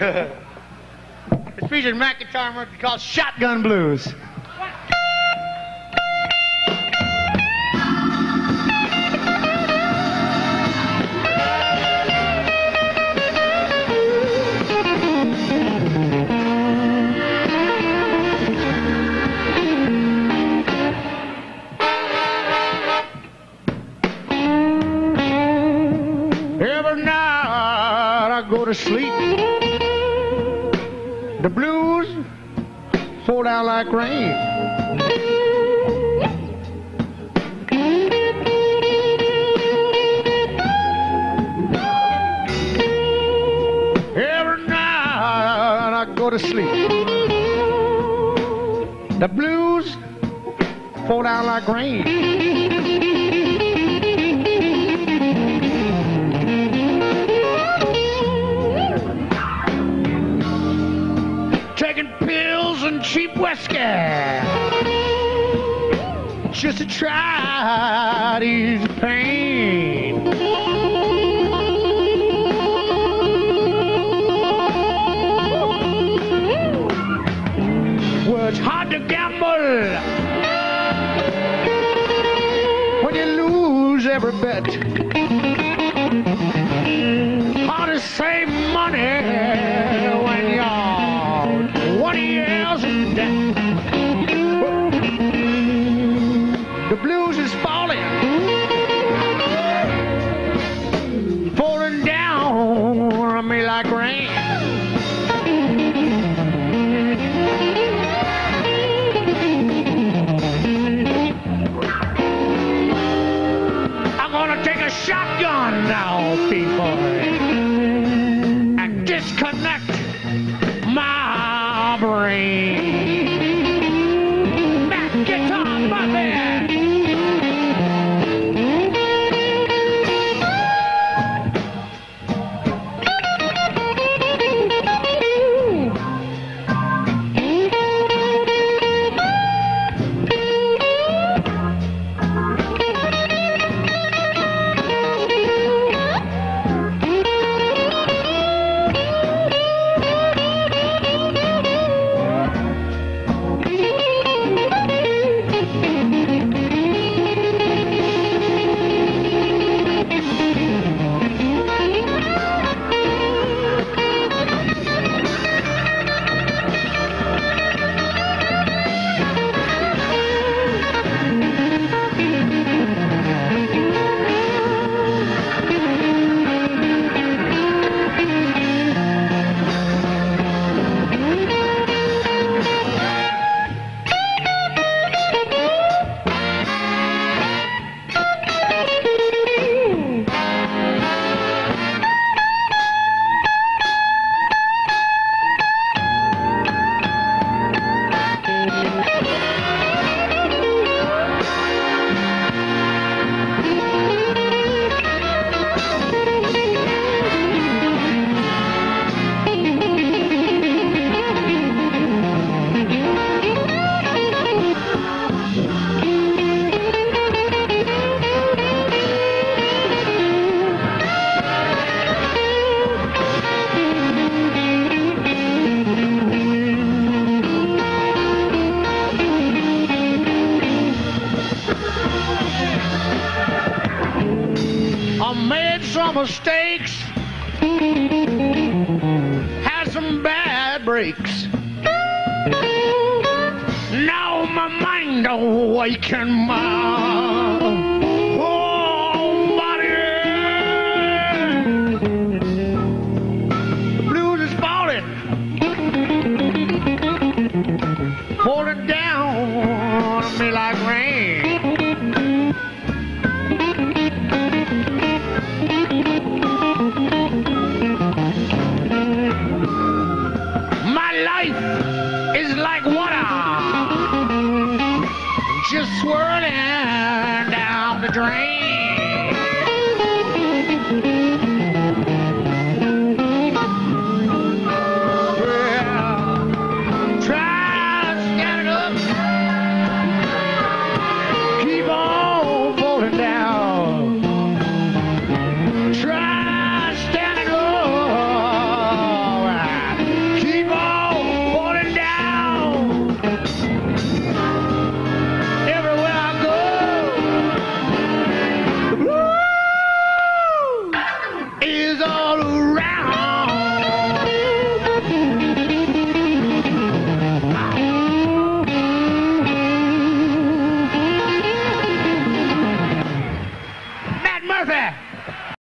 it's featured Matt Guitar Murphy called Shotgun Blues. Every night I go to sleep. The blues fall down like rain. Every night I go to sleep. The blues fall down like rain. Cheap whiskey just to try to ease the pain. Well, it's hard to gamble when you lose every bet. Hard to save money my Made some mistakes, had some bad breaks. Now my mind awaken my you swirling down the drain.